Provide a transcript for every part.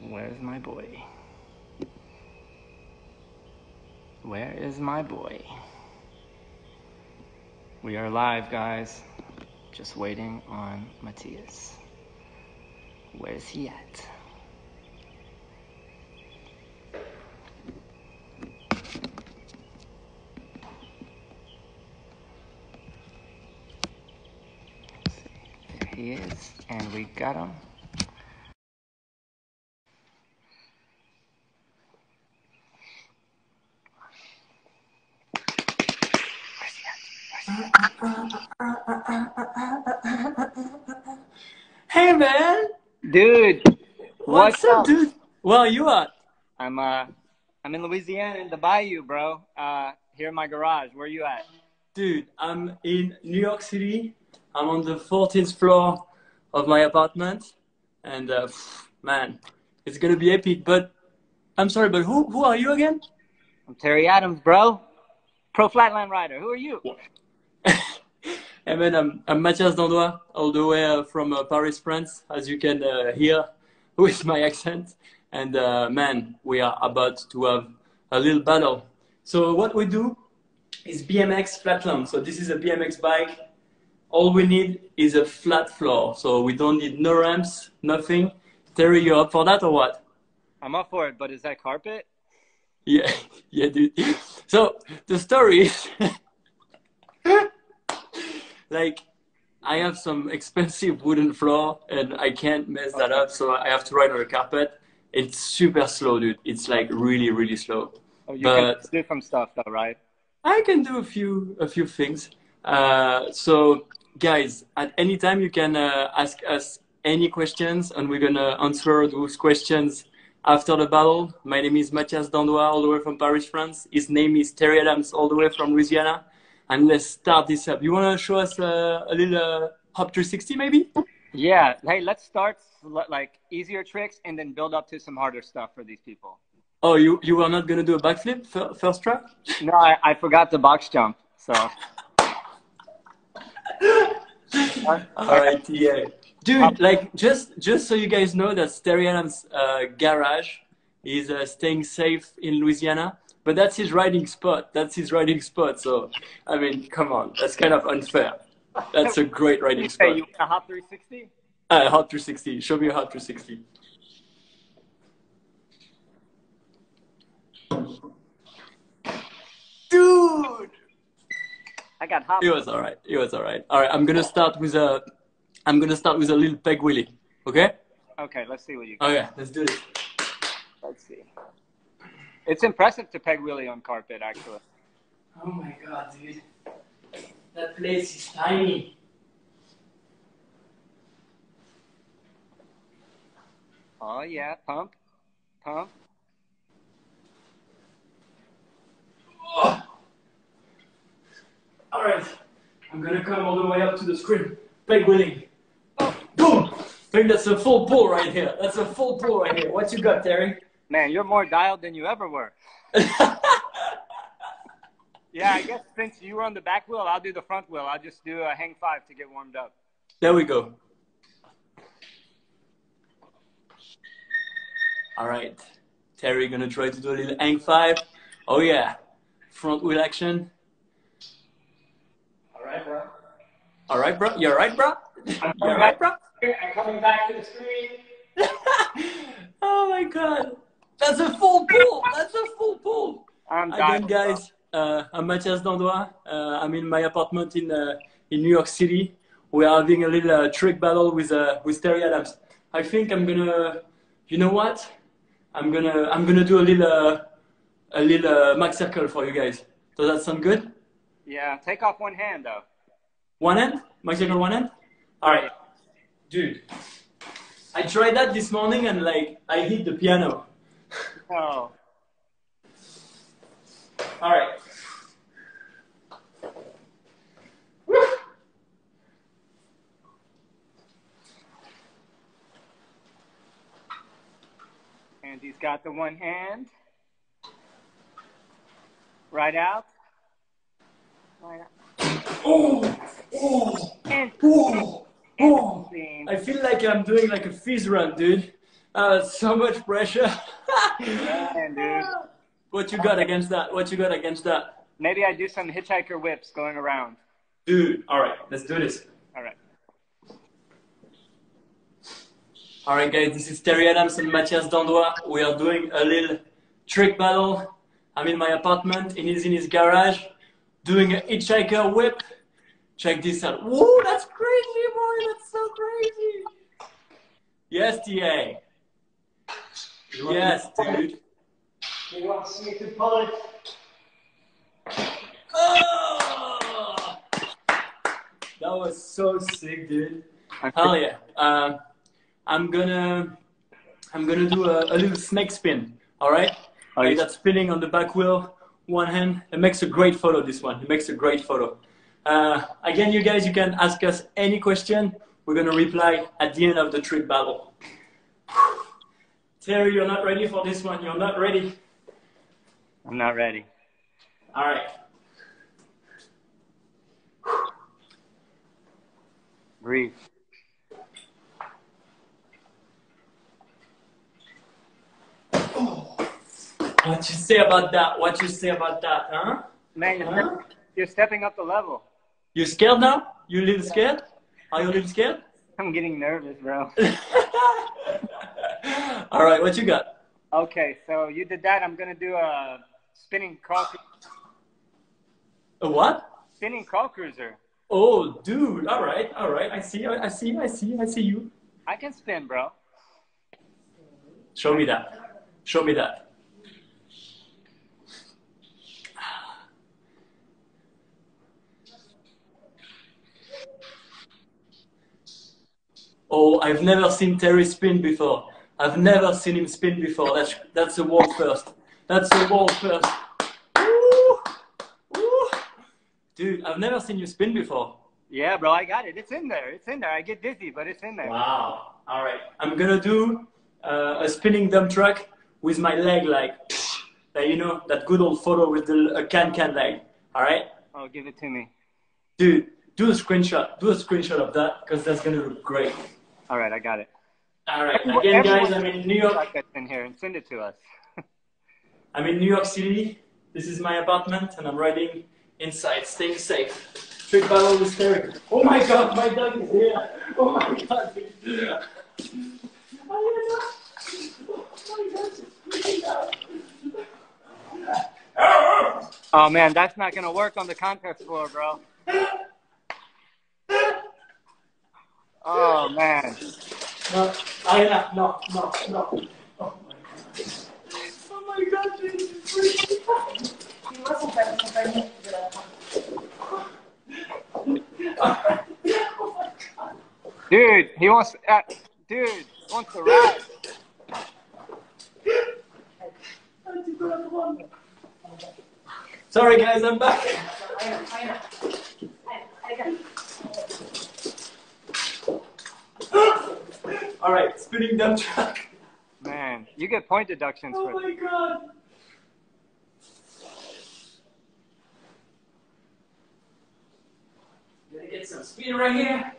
Where's my boy? Where is my boy? We are live, guys. Just waiting on Matthias. Where's he at? There he is, and we got him. Where's he at? Where's Hey man. Dude, what's, up, dude? Where are you at? I'm uh, I'm in Louisiana in the Bayou, bro. Uh, here in my garage. Where are you at? Dude, I'm in New York City. I'm on the 14th floor of my apartment, and uh, man, it's gonna be epic. But I'm sorry, but who who are you again? I'm Terry Adams, bro. Pro flatland rider. Who are you? Hey man, I'm I'm Matthias Dandois, all the way uh, from uh, Paris, France, as you can uh, hear with my accent. And uh, man, we are about to have a little battle. So what we do is BMX flatland. So this is a BMX bike. All we need is a flat floor. So we don't need no ramps, nothing. Terry, you up for that or what? I'm up for it, but is that carpet? Yeah, yeah, dude. So the story is like I have some expensive wooden floor and I can't mess that up, so I have to ride on a carpet. It's super slow, dude. It's like really, really slow. Oh, you But- can do some stuff though, right? I can do a few a few things. Uh, so, guys, at any time you can uh, ask us any questions, and we're gonna answer those questions after the battle. My name is Matthias Dandois, all the way from Paris, France. His name is Terry Adams, all the way from Louisiana. And let's start this up. You wanna show us uh, a little uh, hop 360, maybe? Yeah. Hey, let's start like easier tricks and then build up to some harder stuff for these people. Oh, you you are not gonna do a backflip fir- first try? No, I, I forgot the box jump. So All right, yeah. Dude, like just just so you guys know that Terry Adams' uh, garage is uh, staying safe in Louisiana, but that's his riding spot. That's his riding spot. So, I mean, come on, that's kind of unfair. That's a great riding hey, spot. you want a hop 360? Uh, hop 360. Show me a hop 360. Dude, I got hop. it was all right. It was all right. All right, I'm gonna start with a. I'm gonna start with a little peg wheelie. Okay. Okay, let's see what you got. Okay, let's do this. Let's see. It's impressive to peg wheelie on carpet, actually. Oh my god, dude. That place is tiny. Oh yeah, pump, pump. Oh. All right, I'm gonna come all the way up to the screen. Peg wheelie. Oh. Boom! I think that's a full pull right here. That's a full pull right here. What you got, Terry? Man, you're more dialed than you ever were. Yeah, I guess since you were on the back wheel, I'll do the front wheel. I'll just do a hang five to get warmed up. there we go. All right, Terry gonna try to do a little hang five. Oh yeah, front wheel action. All right, bro. All right, bro. You all right, bro? You I'm all right, bro? I'm coming back to the screen. oh my god. That's a full pull. That's a full pull. I'm Again, guys, uh, I'm Matthias Dandois. Uh, I'm in my apartment in uh, in New York City. We are having a little uh, trick battle with uh, with Terry Adams. I think I'm gonna, you know what? I'm gonna I'm gonna do a little uh, a little uh, max circle for you guys. Does that sound good? Yeah, take off one hand though. One hand? Max circle one hand? All right, dude. I tried that this morning and like I hit the piano. Oh, All right. and he's got the one hand. Right out. Right out. Oh, oh, And, oh, oh. and I feel like I'm doing like a fizz run, dude. Uh, so much pressure. Man, dude. What you got against that? What you got against that? Maybe I do some hitchhiker whips going around. Dude, all right, let's do this. All right. All right, guys, this is Terry Adams and Matthias Dandois. We are doing a little trick battle. I'm in my apartment, and he's in his garage doing a hitchhiker whip. Check this out. Whoa, that's crazy, boy. That's so crazy. Yes, TA. Yes, dude. You want to see it in? Oh! That was so sick, dude. Hell yeah. Um, I'm gonna I'm gonna do a, a little snake spin. All right. Oh, like you- that spinning on the back wheel, one hand. It makes a great photo. This one. It makes a great photo. Uh, again, you guys, you can ask us any question. We're gonna reply at the end of the trick battle. Terry, you're not ready for this one. You're not ready. I'm not ready. All right. Breathe. Oh, what you say about that? What you say about that, huh? Man, you're, Huh? stepping, you're stepping up the level. You scared now? You a little scared? Are you a little scared? I'm getting nervous, bro. All right, what you got? Okay, so you did that. I'm gonna do a spinning crawl, A what? spinning crawl cruiser. Oh, dude. All right, all right. I see, I see, I see, I see you. I can spin, bro. Show me that. Show me that. Oh, I've never seen Terry spin before. I've never seen him spin before. That's that's a world first. That's a world first. Woo! Woo! Dude, I've never seen you spin before. Yeah, bro, I got it. It's in there. It's in there. I get dizzy, but it's in there. Wow. All right. I'm gonna do uh, a spinning dump truck with my leg like, like, you know, that good old photo with the a can can leg. All right, Oh, give it to me. dude. Do a screenshot. Do a screenshot of that because that's gonna look great. All right, I got it. All right. Again, guys, I'm in New York. Like that's in here and send it to us. I'm in New York City. This is my apartment, and I'm riding inside, staying safe. Trick battle with Terry. Oh my God, my dog is here. Oh my God. Oh my God. Oh man, that's not gonna work on the contest floor, bro. Oh man. No, Ariana, no, no, no. Oh my god. Oh my god, dude, it's freaking Dude, he wants uh, dude wants to rap. Sorry guys, I'm back. All right, spinning dump truck. Man, you get point deductions Oh for my god. Gonna get some speed right here.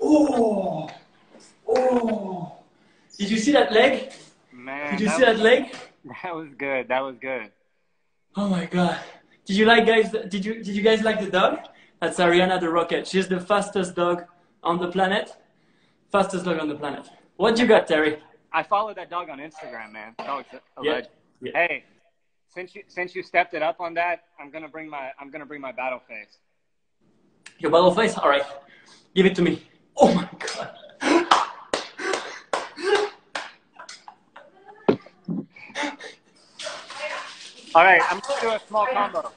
Oh, oh! Did you see that leg? man. Did you that see that leg? That was good. That was good. Oh my god! Did you like guys? Did you did you guys like the dog? That's Ariana the rocket. She's the fastest dog on the planet. Fastest dog on the planet. What you got, Terry? I followed that dog on Instagram, man. Dog's a Yeah. legend. Yeah. Hey, since you since you stepped it up on that, I'm gonna bring my I'm gonna bring my battle face. Your battle face? All right. Give it to me. Oh my god. All right, I'm gonna do a small combo.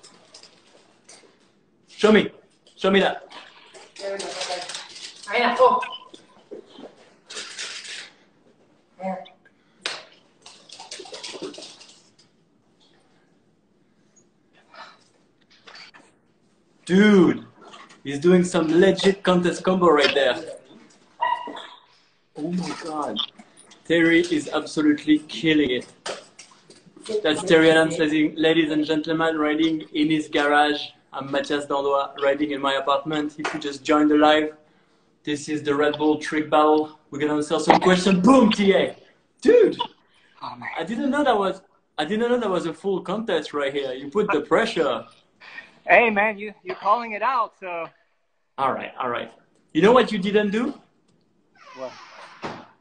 Show me. Show me that. Ariana, go. Dude, he's doing some legit contest combo right there. Oh my god. Terry is absolutely killing it. That's Terry Adams, ladies and gentlemen, riding in his garage I'm Matthias Dandois, riding in my apartment. If you just joined the live, this is the Red Bull trick battle. We're gonna answer some questions. Boom, TA, dude. Oh. I didn't know that was. I didn't know that was a full contest right here. You put the pressure. Hey man, you you're calling it out, so All right, all right. You know what you didn't do? what?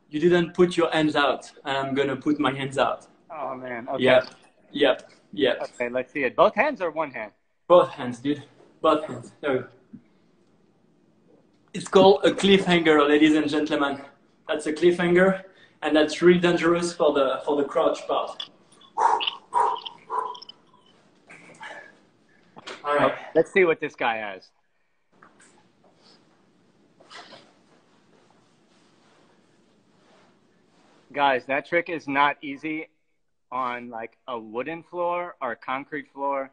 You didn't put your hands out, and I'm gonna put my hands out. Oh man. Okay. Yep, yep, yep. Okay, let's see it. Both hands or one hand? Both hands, dude. Both hands. There we go. It's called a cliffhanger, ladies and gentlemen. That's a cliffhanger, and that's really dangerous for the for the crouch part. All right. Let's see what this guy has. Guys, that trick is not easy on like a wooden floor or a concrete floor.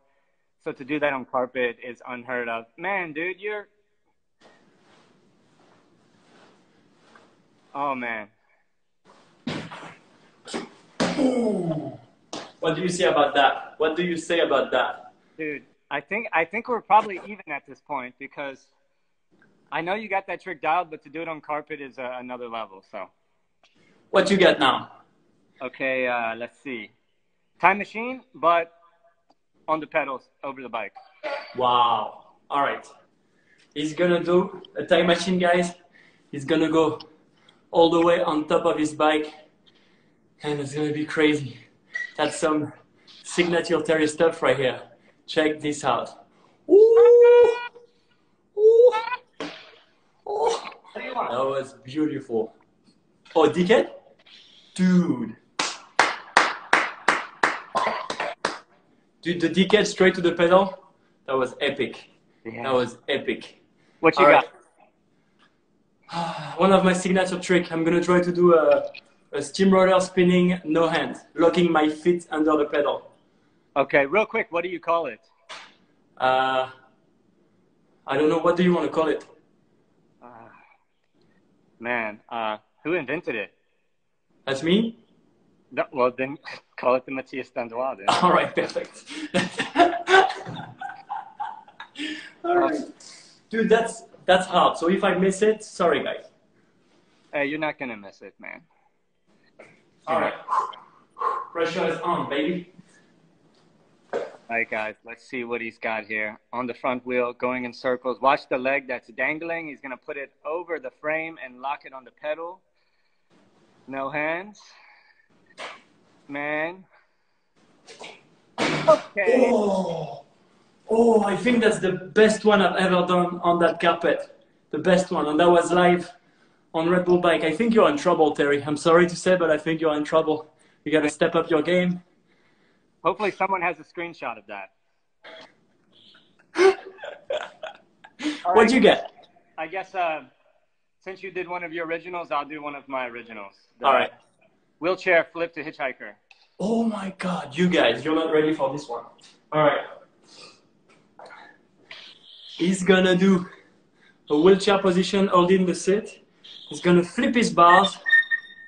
So to do that on carpet is unheard of. Man, dude, you're Oh man. What do you say about that? What do you say about that? Dude, I think I think we're probably even at this point because I know you got that trick dialed, but to do it on carpet is uh, another level. So, What you got now? Okay, uh, let's see. Time machine, but on the pedals over the bike. Wow. All right. He's gonna do a time machine, guys. He's gonna go all the way on top of his bike, and it's gonna be crazy. That's some signature Terry stuff right here. Check this out. Ooh. Ooh. Oh. That was beautiful. Oh, dickhead? Dude. Dude, the Decade straight to the pedal, that was epic. That was epic. What you All got? right. One of my signature trick. I'm gonna try to do a, a steamroller spinning no hand, locking my feet under the pedal. Okay, real quick, what do you call it? Uh, I don't know. What do you want to call it? Uh, man, uh, who invented it? That's me. No, well, then call it the Matthias Dandois. Then. All right, perfect. All right, dude. That's that's hard. So if I miss it, sorry, guys. Hey, uh, you're not gonna miss it, man. All right. Pressure is on, baby. All right, guys, let's see what he's got here. On the front wheel, going in circles. Watch the leg that's dangling. He's going to put it over the frame and lock it on the pedal. No hands. Man. Okay. Oh, oh, I think that's the best one I've ever done on that carpet. The best one, and that was live on Red Bull Bike. I think you're in trouble, Terry. I'm sorry to say, but I think you're in trouble. You got to step up your game. Hopefully, someone has a screenshot of that. All What'd right, you get? I guess uh, since you did one of your originals, I'll do one of my originals. The All right. Wheelchair flip to hitchhiker. Oh my God, you guys, you're not ready for this one. All right. He's gonna do a wheelchair position holding the seat. He's gonna flip his bars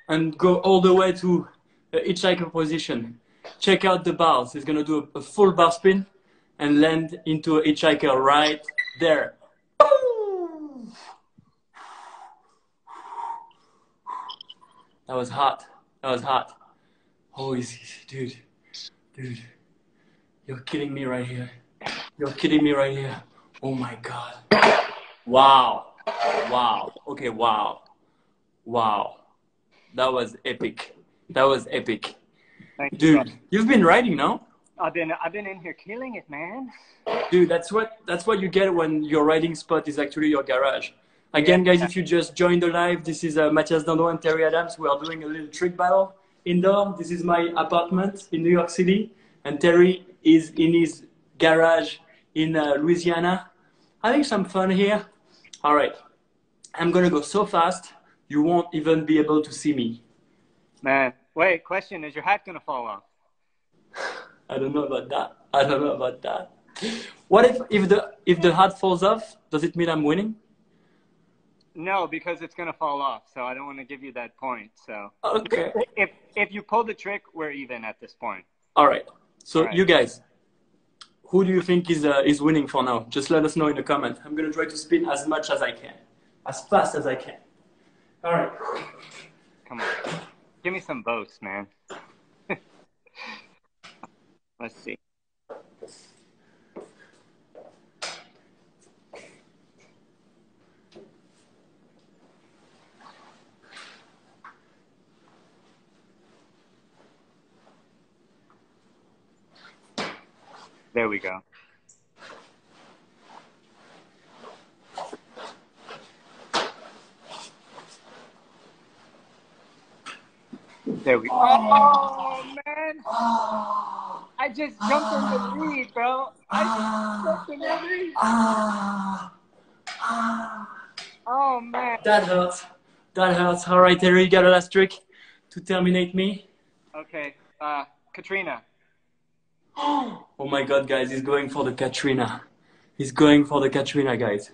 and go all the way to a hitchhiker position. Check out the bars. He's gonna do a, full bar spin and land into a hitchhiker right there. That was hot. That was hot. Holy, dude, dude, you're kidding me right here. You're kidding me right here. Oh my god. Wow. Wow. Okay, wow. Wow. That was epic. That was epic. Thank. Dude, brother. you've been riding now? I've been I've been in here killing it, man. Dude, that's what that's what you get when your riding spot is actually your garage. Again, guys, if you just joined the live, this is uh, Matthias Dandois and Terry Adams. We are doing a little trick battle indoor. This is my apartment in New York City, and Terry is in his garage in uh, Louisiana, having some fun here. All right, I'm gonna go so fast you won't even be able to see me. Man, wait. Question: Is your hat gonna fall off? I don't know about that. I don't know about that. What if if the if the hat falls off? Does it mean I'm winning? No, because it's gonna fall off. So I don't want to give you that point. So Okay. if if you pull the trick, we're even at this point. All right. So All right. you guys, who do you think is uh, is winning for now? Just let us know in the comment. I'm gonna try to spin as much as I can, as fast as I can. All right. Come on. Give me some votes, man. Let's see. There we go. There we go. Oh, man. I just jumped in the lead, bro. I jumped in the lead. Oh, man. That hurts. That hurts. All right, Terry, you got a last trick to terminate me. Okay. Uh, Katrina. Oh my god, guys, he's going for the Katrina. He's going for the Katrina, guys.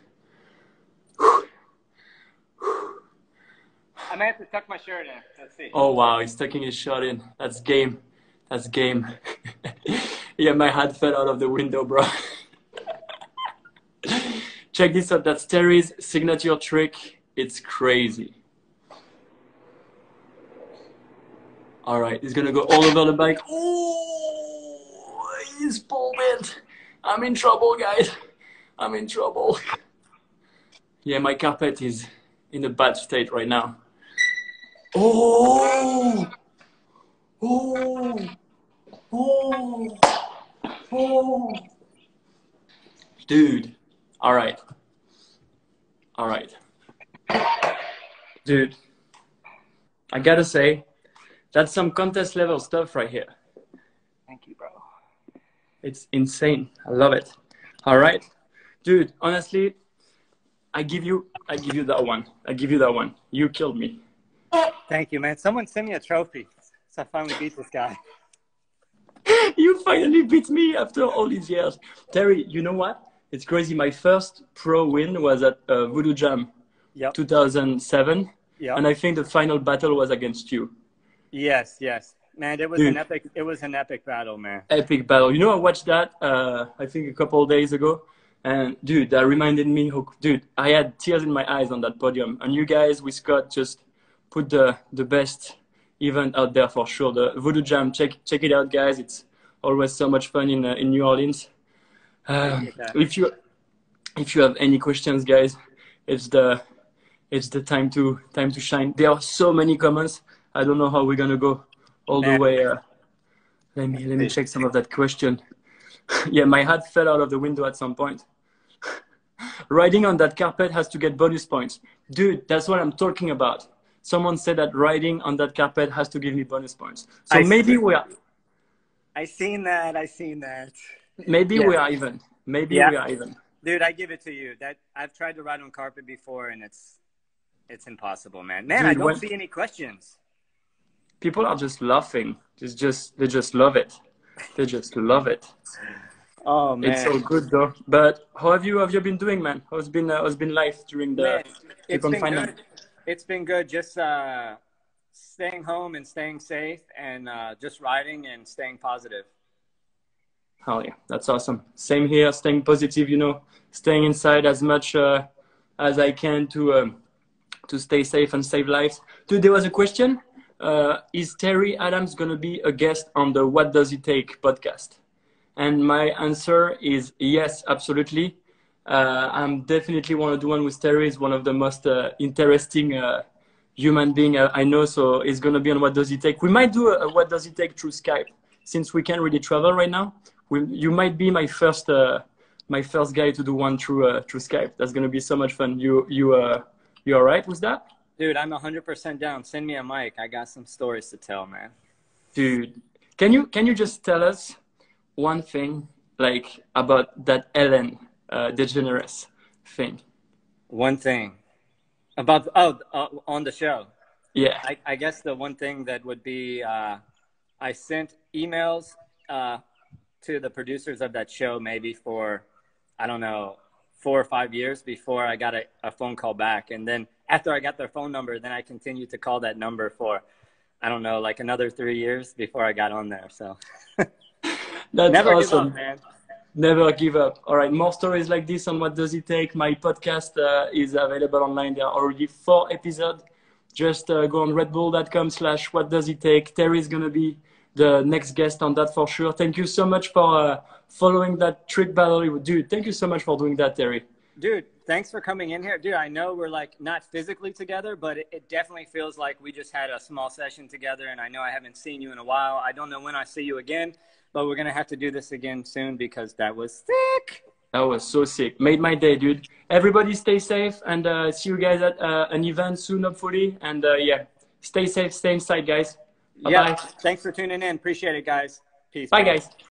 I may have to tuck my shirt in. Let's see. Oh wow, he's tucking his shirt in. That's game. That's game. yeah, my hat fell out of the window, bro. Check this out. That's Terry's signature trick. It's crazy. All right, he's gonna go all over the bike. Oh, he's pulled it. I'm in trouble, guys. I'm in trouble. Yeah, my carpet is in a bad state right now. Oh, oh, oh, oh, dude. All right, all right, dude. I gotta say, that's some contest level stuff right here. Thank you, bro. It's insane. I love it. All right, dude. Honestly, I give you, I give you that one. I give you that one. You killed me. Thank you, man. Someone send me a trophy. So I finally beat this guy. you finally beat me after all these years. Terry, you know what? It's crazy. My first pro win was at uh, Voodoo Jam Yep. 2007. Yep. And I think the final battle was against you. Yes, yes. Man, it was Dude. an epic it was an epic battle, man. Epic battle. You know, I watched that, uh, I think a couple of days ago. And dude, that reminded me, how, dude, I had tears in my eyes on that podium. And you guys with Scott just put the, the best event out there for sure. The Voodoo Jam, check, check it out, guys. It's always so much fun in, uh, in New Orleans. Uh, if you if you have any questions, guys, it's the it's the time to time to shine. There are so many comments. I don't know how we're gonna go all the way. Uh, let me let me check some of that question. yeah, my hat fell out of the window at some point. Riding on that carpet has to get bonus points, dude. That's what I'm talking about. Someone said that riding on that carpet has to give me bonus points. So I maybe see. we are I seen that. I seen that. maybe Yeah. we are even. Maybe Yeah. we are even. Dude, I give it to you. That I've tried to ride on carpet before and it's it's impossible, man. Man, I don't when- see any questions. People are just laughing. It's just they just love it. They just love it. Oh man. It's so good though. But how have you have you been doing, man? How's been uh, how's been life during the, Man, the it's been confinement? good. It's been good. Just uh, staying home and staying safe, and uh, just riding and staying positive. Hell yeah, that's awesome. Same here, staying positive. You know, staying inside as much uh, as I can to um, to stay safe and save lives. Dude, there was a question. Uh, is Terry Adams gonna be a guest on the What Does It Take podcast? And my answer is yes, absolutely. Uh, I'm definitely want to do one with Terry. He's one of the most uh, interesting uh, human being I know. So he's going to be on What Does It Take. We might do a, What Does It Take through Skype since we can't really travel right now. We, you might be my first uh, my first guy to do one through uh, through Skype. That's going to be so much fun. You you you all right with that? Dude, I'm 100% down. Send me a mic. I got some stories to tell, man. Dude, can you can you just tell us one thing like about that Ellen uh, DeGeneres thing? One thing about oh uh, on the show. Yeah. I, I guess the one thing that would be uh, I sent emails uh, to the producers of that show maybe for I don't know four or five years before I got a, a phone call back, and then after I got their phone number, then I continued to call that number for I don't know like another three years before I got on there. So That's never give up, man. never give up. All right, more stories like this on what does it take. My podcast uh, is available online. There are already four episodes. Just uh, go on redbull.com slash what does it take. Terry is going to be the next guest on that for sure. Thank you so much for uh, following that trick battle. Dude, thank you so much for doing that, Terry. Dude, thanks for coming in here. Dude, I know we're like not physically together, but it, it, definitely feels like we just had a small session together. And I know I haven't seen you in a while. I don't know when I see you again, but we're going to have to do this again soon because that was sick. That was so sick. Made my day, dude. Everybody stay safe and uh, see you guys at uh, an event soon, hopefully. And uh, yeah, stay safe, stay inside, guys. Bye-bye. Yeah. Thanks for tuning in. Appreciate it, guys. Peace. Bye, guys.